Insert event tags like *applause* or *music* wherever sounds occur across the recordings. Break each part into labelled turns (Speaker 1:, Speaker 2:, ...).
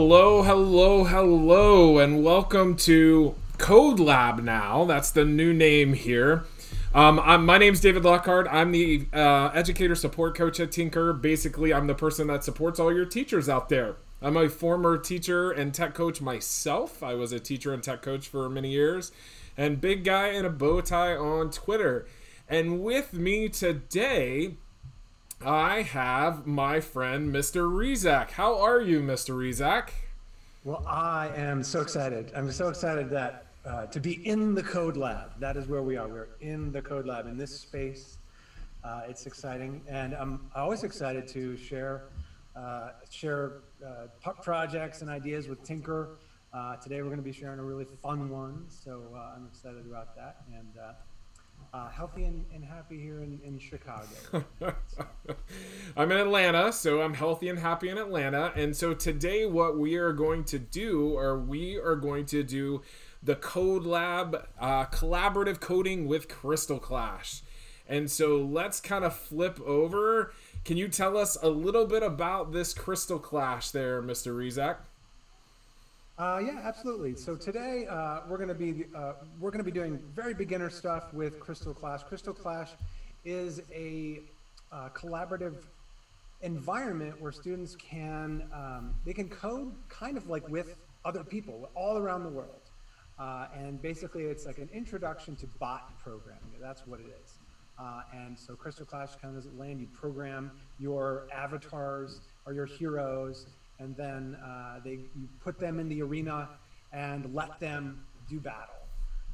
Speaker 1: Hello, hello, hello, and welcome to Code Lab now. That's the new name here. Um, I'm, my name's David Lockhart. I'm the uh, educator support coach at Tynker. Basically, I'm the person that supports all your teachers out there. I'm a former teacher and tech coach myself. I was a teacher and tech coach for many years, and big guy in a bow tie on Twitter. And with me today, I have my friend Mr. Rezak. How are you, Mr. Rezak?
Speaker 2: Well, I am so excited. I'm so excited that uh, to be in the code lab. That is where we are. We're in the code lab in this space. Uh, it's exciting, and I'm always excited to share uh, share uh, projects and ideas with Tynker. Uh, today, we're going to be sharing a really fun one, so uh, I'm excited about that. And uh, healthy and, and, happy here in, in Chicago. *laughs*
Speaker 1: I'm in Atlanta, so I'm healthy and happy in Atlanta. And so today, what we are going to do, or we are going to do the Code Lab uh, collaborative coding with Crystal Clash. And so let's kind of flip over. Can you tell us a little bit about this Crystal Clash there, Mr. Rezak?
Speaker 2: Uh, yeah, absolutely. So today uh, we're going to be uh, we're going to be doing very beginner stuff with Crystal Clash. Crystal Clash is a uh, collaborative environment where students can um, they can code kind of like with other people all around the world. Uh, and basically, it's like an introduction to bot programming. That's what it is. Uh, and so Crystal Clash kind of land. You program your avatars or your heroes and then uh, they you put them in the arena and let them do battle.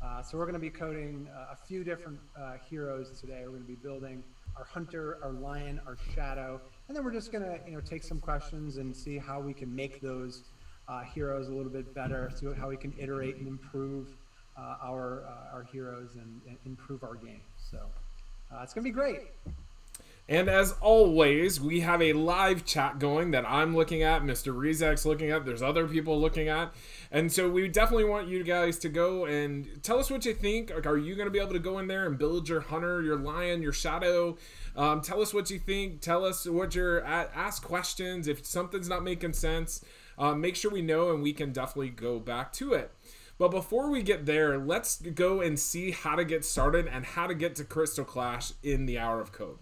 Speaker 2: Uh, so we're going to be coding uh, a few different uh, heroes today. We're going to be building our hunter, our lion, our shadow, and then we're just going to you know take some questions and see how we can make those uh, heroes a little bit better, see how we can iterate and improve our our heroes and, and, improve our game. So it's going to be great.
Speaker 1: And as always, we have a live chat going that I'm looking at, Mr. Rezak's looking at, there's other people looking at. And so we definitely want you guys to go and tell us what you think. Like, are you going to be able to go in there and build your hunter, your lion, your shadow? Um, tell us what you think. Tell us what you're at. Ask questions. If something's not making sense, um, make sure we know and we can definitely go back to it. But before we get there, let's go and see how to get started and how to get to Crystal Clash in the Hour of Code.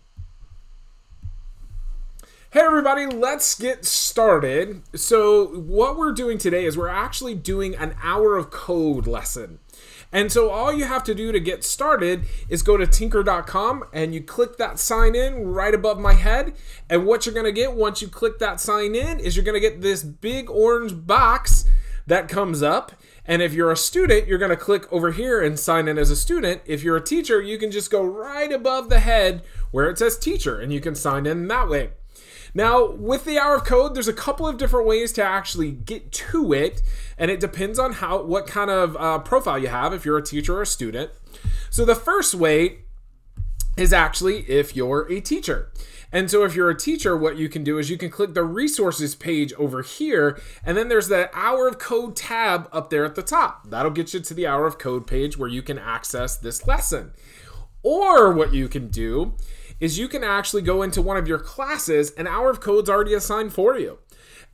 Speaker 1: Hey everybody, let's get started. So, what we're doing today is we're actually doing an hour of code lesson. And so, all you have to do to get started is go to tynker.com and you click that sign in right above my head. And what you're to get once you click that sign in is you're to get this big orange box that comes up. And if you're a student, you're to click over here and sign in as a student. If you're a teacher, you can just go right above the head where it says teacher and you can sign in that way. Now, with the hour of code, there's a couple of different ways to actually get to it, and it depends on how what kind of uh, profile you have if you're a teacher or a student. So the first way is actually if you're a teacher. And so if you're a teacher, what you can do is you can click the resources page over here, and then there's that hour of code tab up there at the top. That'll get you to the hour of code page where you can access this lesson. Or what you can do is you can actually go into one of your classes, an hour of code's already assigned for you.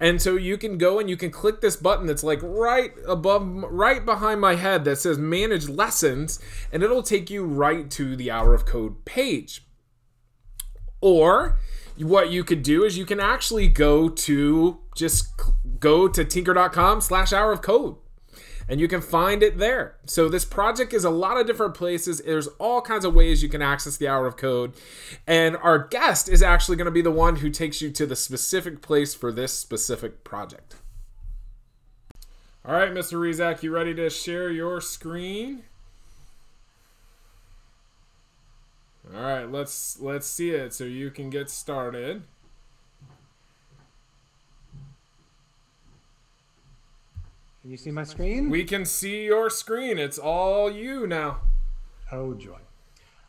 Speaker 1: And so you can go and you can click this button that's like right above, right behind my head that says manage lessons, and it'll take you right to the hour of code page. Or what you could do is you can actually go to just go to tynker.com slash hour of code and you can find it there. So this project is a lot of different places. There's all kinds of ways you can access the hour of code. And our guest is actually going to be the one who takes you to the specific place for this specific project. All right, Mr. Rezak, you ready to share your screen? All right, let's let's see it so you can get started.
Speaker 2: Can you see my screen?
Speaker 1: We can see your screen. It's all you now.
Speaker 2: Oh, joy.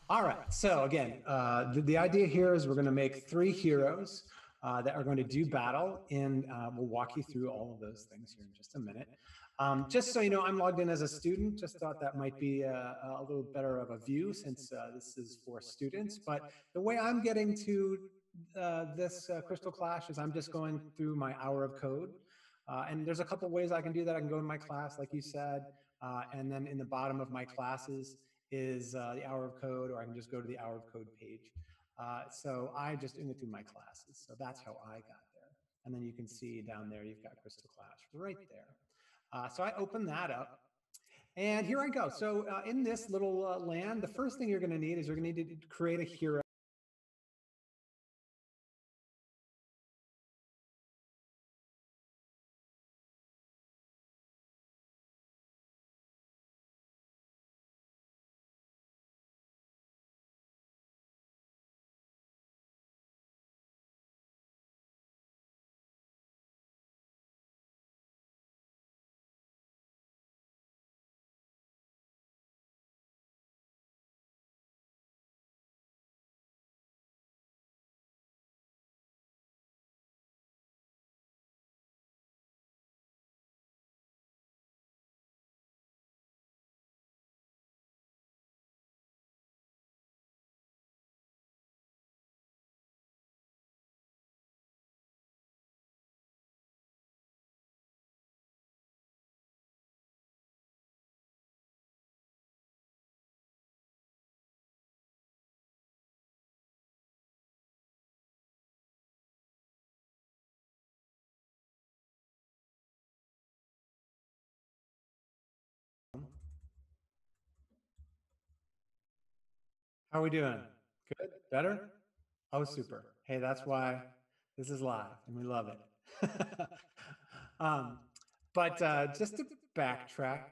Speaker 2: All right. So, again, uh, the, the, idea here is we're going to make three heroes uh, that are going to do battle. And uh, we'll walk you through all of those things here in just a minute. Um, just so you know, I'm logged in as a student. Just thought that might be a, a little better of a view since uh, this is for students. But the way I'm getting to uh, this uh, Crystal Clash is I'm just going through my hour of code. Uh, and there's a couple ways I can do that. I can go in my class, like you said, uh, and then in the bottom of my classes is uh, the hour of code, or I can just go to the hour of code page. Uh, so I just in it through my classes. So that's how I got there. And then you can see down there, you've got Crystal Clash right there. Uh, so I open that up. And here I go. So uh, in this little land, the first thing you're going to need is you're going to need to create a hero. How are we doing? Good? Better? Oh, super. Hey, that's why this is live and we love it. *laughs* um, but uh, just to backtrack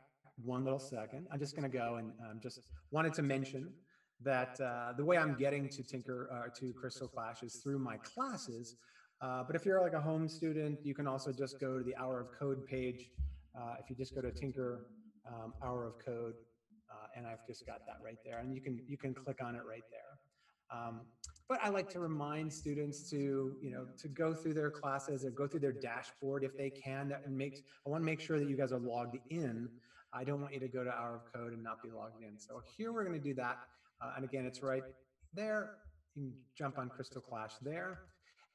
Speaker 2: one little second, I'm just going to go and um, just wanted to mention that uh, the way I'm getting to Tynker uh, to Crystal Clash is through my classes. Uh, but if you're like a home student, you can also just go to the Hour of Code page. Uh, if you just go to Tynker um, Hour of Code, uh, and I've just got that right there. And you can you can click on it right there. Um, but I like to remind students to you know to go through their classes or go through their dashboard if they can. That makes I want to make sure that you guys are logged in. I don't want you to go to Hour of Code and not be logged in. So here we're going to do that. Uh, and again, it's right there. You can jump on Crystal Clash there.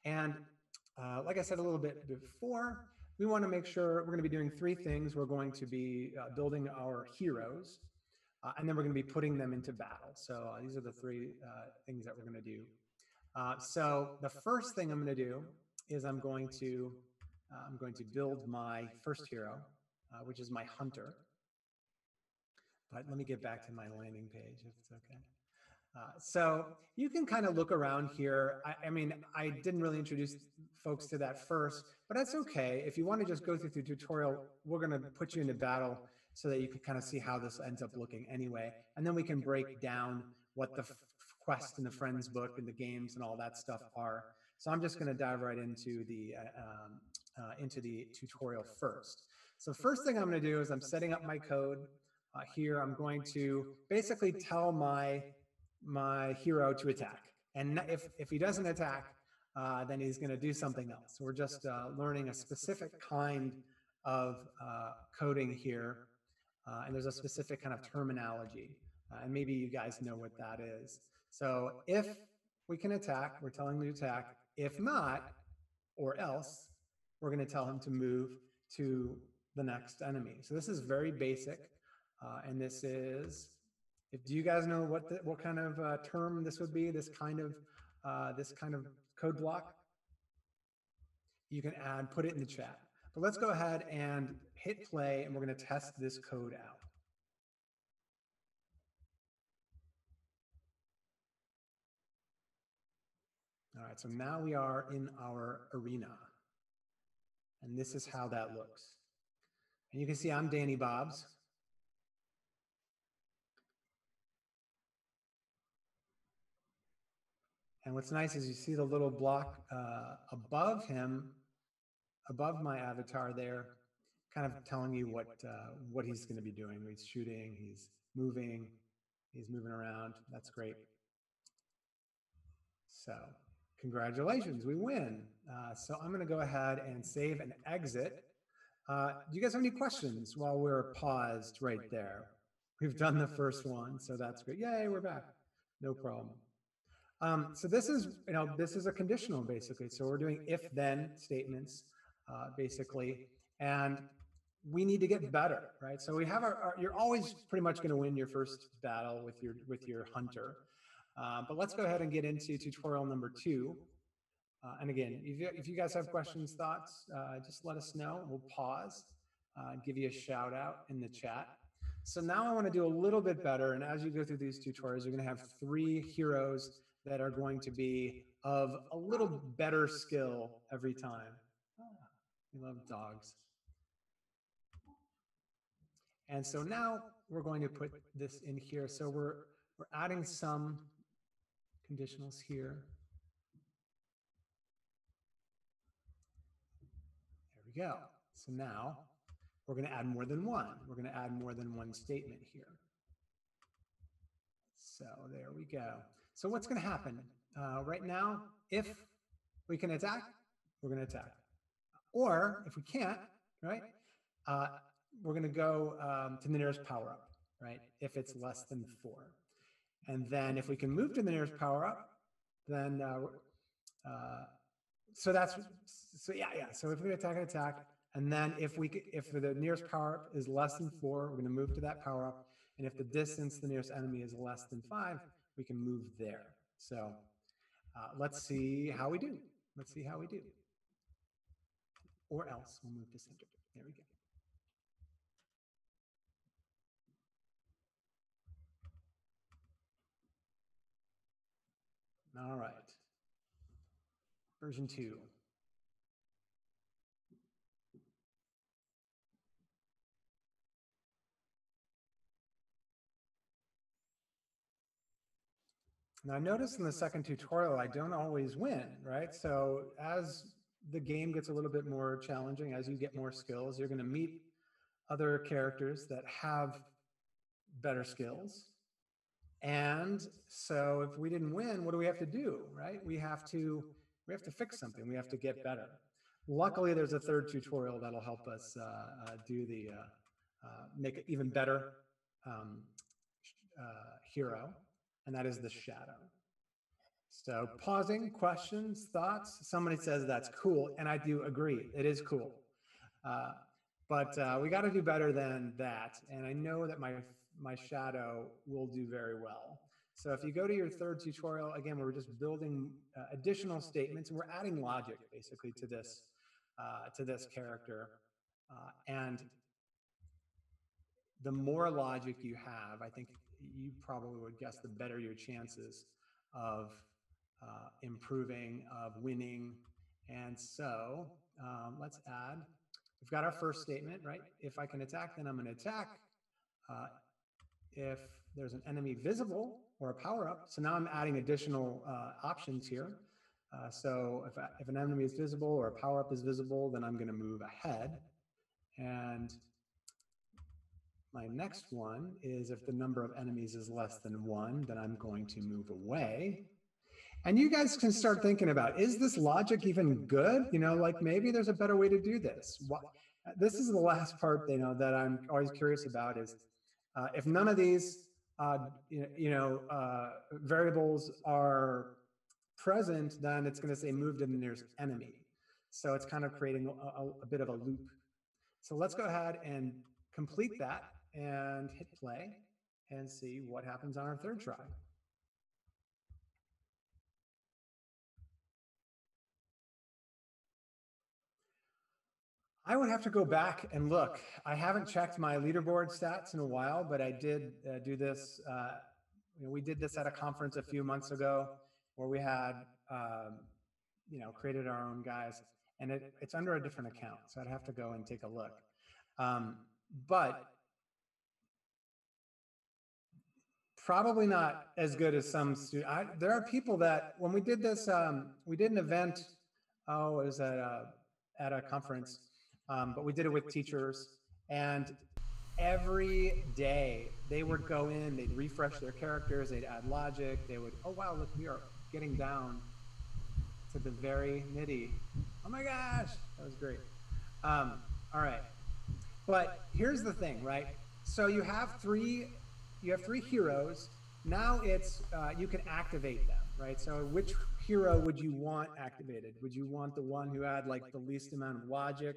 Speaker 2: And uh, like I said a little bit before, we want to make sure we're going to be doing three things. We're going to be uh, building our heroes. Uh, and then we're going to be putting them into battle. So uh, these are the three uh, things that we're going to do. Uh, so the first thing I'm going to do is I'm going to uh, I'm going to build my first hero, uh, which is my hunter. But let me get back to my landing page if it's okay. so you can kind of look around here. I, I, mean, I didn't really introduce folks to that first, but that's okay. If you want to just go through the tutorial, we're going to put you into battle so that you can kind of see how this ends up looking anyway. And then we can break down what the quest and the friends book and the games and all that stuff are. So I'm just going to dive right into the uh, um, uh, into the tutorial first. So first thing I'm going to do is I'm setting up my code uh, here. I'm going to basically tell my my hero to attack, and if if he doesn't attack, uh, then he's going to do something else. So we're just uh, learning a specific kind of uh, coding here uh, and there's a specific kind of terminology. Uh, and maybe you guys know what that is. So if we can attack, we're telling him to attack. If not, or else, we're going to tell him to move to the next enemy. So this is very basic. Uh, and this is, if do you guys know what the, what kind of uh, term this would be? This kind of uh, this kind of code block. You can add, put it in the chat. But let's go ahead and hit play and we're going to test this code out. All right, so now we are in our arena. And this is how that looks. And you can see I'm Danny Bobs. And what's nice is you see the little block uh, above him above my avatar there, kind of telling you what uh, what he's going to be doing. He's shooting, he's moving, he's moving around. That's great. So congratulations, we win. Uh, so I'm going to go ahead and save and exit. Uh, do you guys have any questions while we're paused right there? We've done the first one, so that's great. Yay, we're back. No problem. Um, so this is, you know, this is a conditional basically. So we're doing if then statements uh, basically. and we need to get better, right? So we have our, our you're always pretty much going to win your first battle with your with your hunter. Uh, but let's go ahead and get into tutorial number two. Uh, and again, if you, if you guys have questions, thoughts, uh, just let us know. We'll pause, uh, give you a shout out in the chat. So now I want to do a little bit better. And as you go through these tutorials, you're going to have three heroes that are going to be of a little better skill every time. We love dogs. And so now we're going to put this in here. So we're, we're adding some conditionals here. There we go. So now we're going to add more than one. We're going to add more than one statement here. So there we go. So what's going to happen? Uh, right now, if we can attack, we're going to attack. Or if we can't, right, uh, we're going to go um, to the nearest power up, right, if it's less than four. And then if we can move to the nearest power up, then uh, uh, so that's so yeah yeah. So if we attack and attack, and then if we if the nearest power up is less than four, we're going to move to that power up. And if the distance the nearest enemy is less than five, we can move there. So uh, let's see how we do. Let's see how we do. Or else we'll move to center. There we go. All right. Version 2. Now notice in the second tutorial, I don't always win, right? So as the game gets a little bit more challenging, as you get more skills, you're gonna meet other characters that have better skills. And so if we didn't win, what do we have to do, right? We have to, we have to fix something. We have to get better. Luckily, there's a third tutorial that'll help us uh, uh, do the, uh, uh make it even better um, uh, hero and that is the shadow. So pausing, questions, thoughts. Somebody says that's cool, and I do agree. It is cool, uh, but uh, we got to do better than that. And I know that my my shadow will do very well. So if you go to your third tutorial, again, we're just building uh, additional statements, and we're adding logic basically to this uh, to this character, uh, and the more logic you have, I think you probably would guess the better your chances of uh, improving, of winning. And so um, let's add, we've got our first statement, right? If I can attack, then I'm going to attack. Uh, if there's an enemy visible or a power up, so now I'm adding additional uh, options here. Uh, so if, if an enemy is visible or a power up is visible, then I'm going to move ahead. And my next one is if the number of enemies is less than one, then I'm going to move away. And you guys can start thinking about, is this logic even good? You know, like maybe there's a better way to do this. What, this is the last part, you know, that I'm always curious about is uh, if none of these, uh, you know, uh, variables are present, then it's going to say move to the nearest enemy. So it's kind of creating a, a, a bit of a loop. So let's go ahead and complete that and hit play and see what happens on our third try. I would have to go back and look. I haven't checked my leaderboard stats in a while, but I did uh, do this. Uh, we did this at a conference a few months ago where we had, um, you know, created our own guys, and it, it's under a different account. So I'd have to go and take a look. Um, but probably not as good as some students. There are people that when we did this, um, we did an event. Oh, it was at a, at a conference, um, but we did it with teachers, and every day they would go in, they'd refresh their characters, they'd add logic, they would, oh wow, look, we are getting down to the very nitty. Oh my gosh, that was great. Um, all right, but here's the thing, right? So you have three you have three heroes. Now it's uh, you can activate them, right? So which hero would you want activated? Would you want the one who had like the least amount of logic?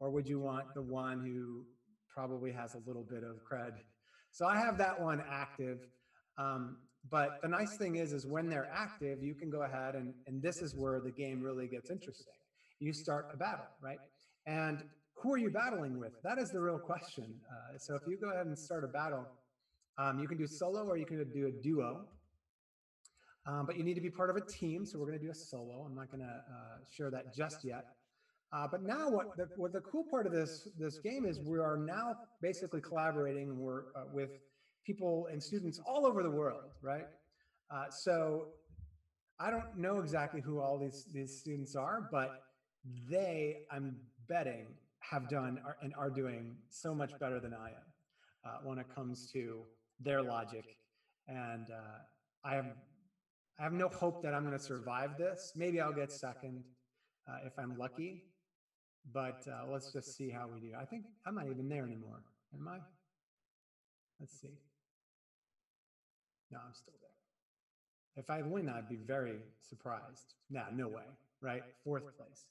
Speaker 2: Or would you want the one who probably has a little bit of cred? So I have that one active. Um, but the nice thing is, is when they're active, you can go ahead and, and this is where the game really gets interesting. You start a battle, right? And who are you battling with? That is the real question. Uh, so if you go ahead and start a battle, um, you can do solo or you can do a duo. Um, but you need to be part of a team. So we're going to do a solo. I'm not going to uh, share that just yet. Uh, but now, what the, what the cool part of this this game is, we are now basically collaborating we're, uh, with people and students all over the world, right? Uh, so I don't know exactly who all these these students are, but they, I'm betting, have done are, and are doing so much better than I am uh, when it comes to their logic. And uh, I have I have no hope that I'm going to survive this. Maybe I'll get second uh, if I'm lucky. But uh, let's just see how we do. I think I'm not even there anymore. Am I? Let's see. No, I'm still there. If I win, I'd be very surprised. Nah, no way, right? Fourth place.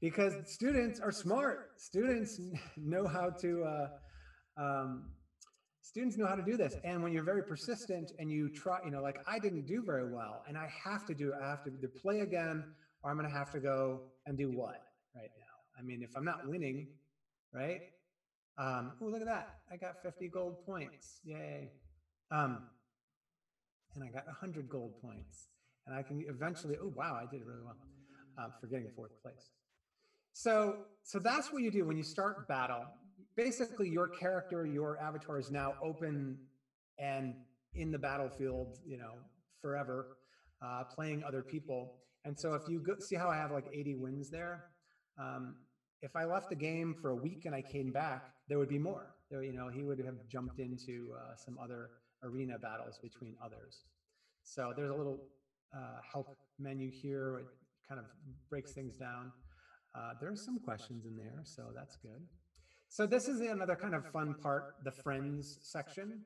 Speaker 2: Because students are smart. Students *laughs* know how to, uh, um, students know how to do this. And when you're very persistent and you try, you know, like I didn't do very well and I have to do, I have to play again or I'm going to have to go and do what? I mean, if I'm not winning, right? Um, oh, look at that. I got 50 gold points. Yay. Um, and I got 100 gold points. And I can eventually, oh, wow, I did really well uh, for getting fourth place. So, so that's what you do when you start battle. Basically, your character, your avatar is now open and in the battlefield, you know, forever, uh, playing other people. And so if you go, see how I have like 80 wins there, um, if I left the game for a week and I came back, there would be more. There, you know, he would have jumped into uh, some other arena battles between others. So there's a little uh, help menu here. It kind of breaks things down. Uh, there are some questions in there, so that's good. So this is another kind of fun part, the friends section.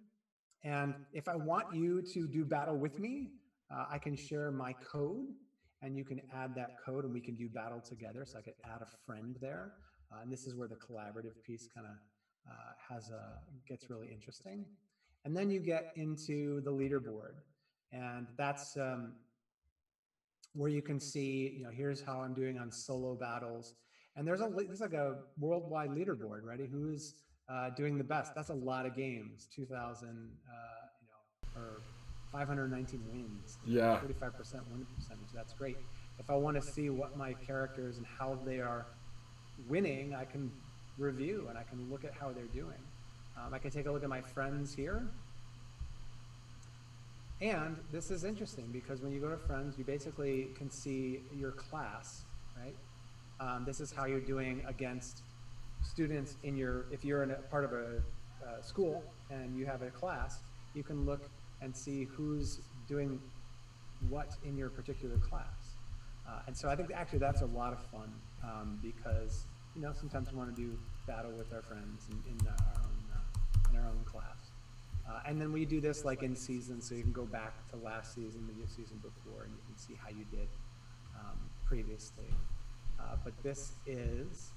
Speaker 2: And if I want you to do battle with me, uh, I can share my code and you can add that code and we can do battle together. So I could add a friend there. Uh, and this is where the collaborative piece kind of uh, has a, gets really interesting. And then you get into the leaderboard and that's um, where you can see, you know, here's how I'm doing on solo battles. And there's a, there's like a worldwide leaderboard, ready? Who is uh, doing the best? That's a lot of games, 2000, uh, you know, or 519 wins.
Speaker 1: Yeah.
Speaker 2: 45% win percentage. That's great. If I want to see what my characters and how they are winning, I can review and I can look at how they're doing. Um, I can take a look at my friends here. And this is interesting because when you go to friends, you basically can see your class, right? Um, this is how you're doing against students in your, if you're in a part of a uh, school and you have a class, you can look and see who's doing what in your particular class. Uh, and so I think actually that's a lot of fun um, because you know sometimes we want to do battle with our friends in, in our own uh, in our own class. Uh, and then we do this like in season, so you can go back to last season, the season before, and you can see how you did um, previously. Uh, but this is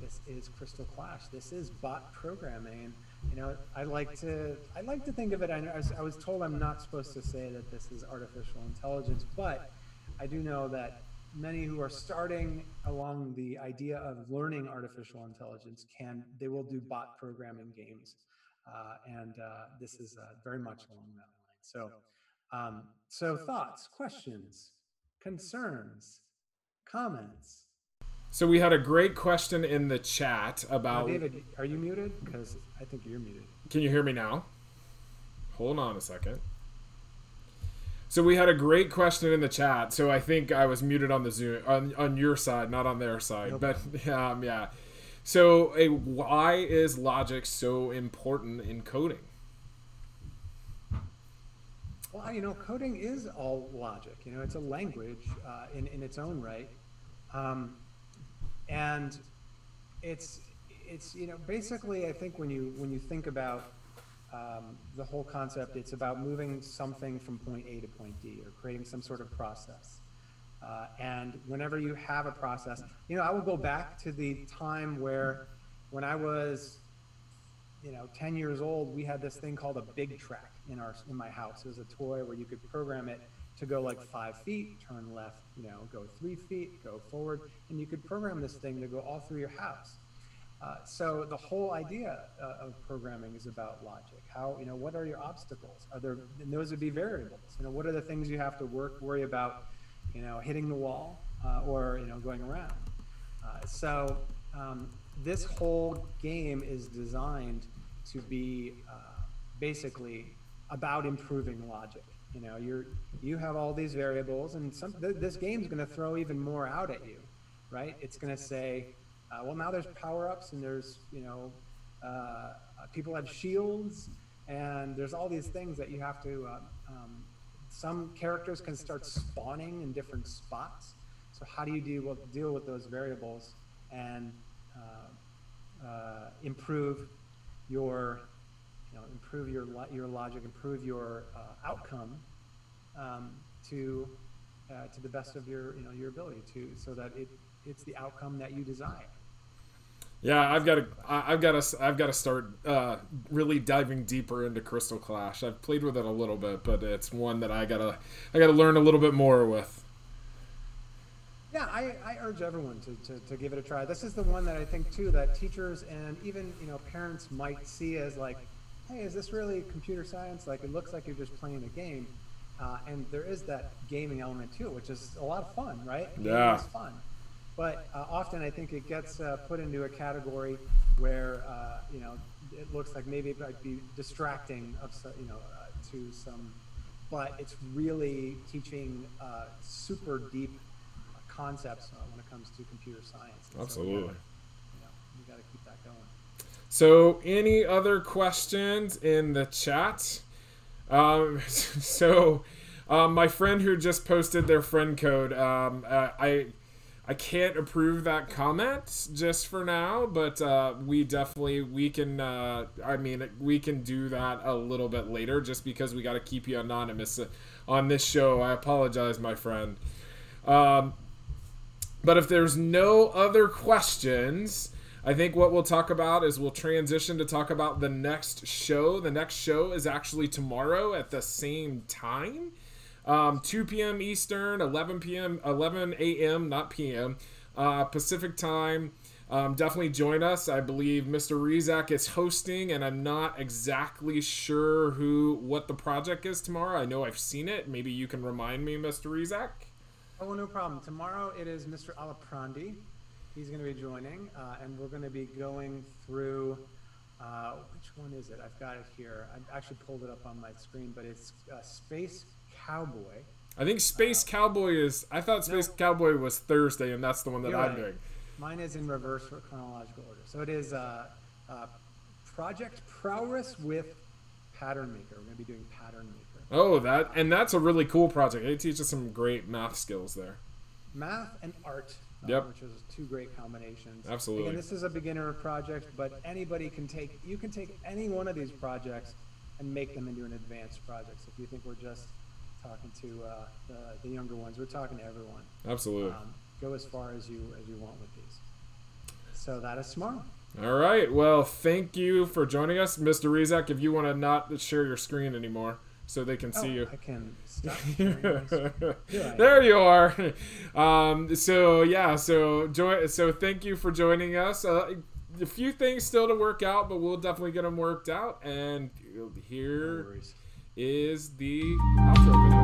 Speaker 2: this is Crystal Clash. This is bot programming. You know, I like to I like to think of it. I, know, I, was, I was told I'm not supposed to say that this is artificial intelligence, but I do know that many who are starting along the idea of learning artificial intelligence can they will do bot programming games, uh, and uh, this is uh, very much along that line. So, um, so thoughts, questions, concerns, comments.
Speaker 1: So we had a great question in the chat about.
Speaker 2: David, are you muted? Because I think you're muted.
Speaker 1: Can you hear me now? Hold on a second. So we had a great question in the chat. So I think I was muted on the Zoom on, on your side, not on their side. No but *laughs* um, yeah. So a, why is logic so important in coding?
Speaker 2: Well, you know, coding is all logic. You know, it's a language uh, in in its own right. Um, and it's it's you know basically I think when you when you think about um, the whole concept, it's about moving something from point A to point D or creating some sort of process. Uh, and whenever you have a process, you know, I will go back to the time where when I was, you know, 10 years old, we had this thing called a Big Trak in our in my house. It was a toy where you could program it to go like five feet, turn left, you know, go three feet, go forward, and you could program this thing to go all through your house. Uh, so the whole idea uh, of programming is about logic. How you know what are your obstacles? Are there and those would be variables. You know what are the things you have to work worry about? You know hitting the wall uh, or you know going around. Uh, so um, this whole game is designed to be uh, basically about improving logic. You know you're you have all these variables and some th- this game's going to throw even more out at you, right? It's going to say uh, well, now there's power ups and there's, you know, uh, people have shields and there's all these things that you have to. Uh, um, some characters can start spawning in different spots. So how do you deal with, deal with those variables and uh, uh, improve your, you know, improve your your logic, improve your uh, outcome um, to to the best of your you know your ability to so that it it's the outcome that you desire.
Speaker 1: Yeah, I've got to, I've got to, I've got to start uh, really diving deeper into Crystal Clash. I've played with it a little bit, but it's one that I gotta, I gotta learn a little bit more with.
Speaker 2: Yeah, I, I urge everyone to, to, to give it a try. This is the one that I think too that teachers and even you know parents might see as like, hey, is this really computer science? Like it looks like you're just playing a game, uh, and there is that gaming element too, which is a lot of fun, right?
Speaker 1: Yeah,
Speaker 2: it's fun but uh, often I think it gets uh, put into a category where uh, you know it looks like maybe it might be distracting of you know uh, to some, but it's really teaching uh, super deep concepts when it comes to computer science.
Speaker 1: Absolutely. So, you,
Speaker 2: know, you got to keep that going.
Speaker 1: So, any other questions in the chat? Um, *laughs* so, um, my friend who just posted their friend code, um, I I can't approve that comment just for now, but uh, we definitely we can. Uh, I mean, we can do that a little bit later, just because we got to keep you anonymous on this show. I apologize, my friend. Um, but if there's no other questions, I think what we'll talk about is we'll transition to talk about the next show. The next show is actually tomorrow at the same time. Um, 2 p.m. Eastern, 11 p.m., 11 a.m., not p.m. Uh, Pacific time. Um, definitely join us. I believe Mr. Rezak is hosting, and I'm not exactly sure who what the project is tomorrow. I know I've seen it. Maybe you can remind me, Mr. Rezak.
Speaker 2: Oh, no problem. Tomorrow it is Mr. Alaprandi. He's going to be joining, uh, and we're going to be going through. Uh, which one is it? I've got it here. I actually pulled it up on my screen, but it's uh, Space Cowboy.
Speaker 1: I think Space uh, Cowboy is. I thought Space no, Cowboy was Thursday, and that's the one that I'm right. doing.
Speaker 2: Mine is in reverse for chronological order. So it is uh, uh, Project Prowess with Pattern Maker. We're going to be doing Pattern Maker.
Speaker 1: Oh, that and that's a really cool project. It teaches some great math skills there.
Speaker 2: Math and art. Uh,
Speaker 1: yep.
Speaker 2: Which is two great combinations.
Speaker 1: Absolutely.
Speaker 2: Again, this is a beginner project, but anybody can take. You can take any one of these projects and make them into an advanced project. So if you think we're just talking to uh, the, the, younger ones. We're talking to everyone.
Speaker 1: Absolutely.
Speaker 2: Um, go as far as you as you want with these. So that is tomorrow.
Speaker 1: All right. Well, thank you for joining us, Mr. Rezak. If you want to not share your screen anymore, so they can
Speaker 2: oh,
Speaker 1: see you.
Speaker 2: I can *laughs* stop.
Speaker 1: there you are. Um, so yeah. So join. So thank you for joining us. Uh, a few things still to work out, but we'll definitely get them worked out. And here. No is the outro.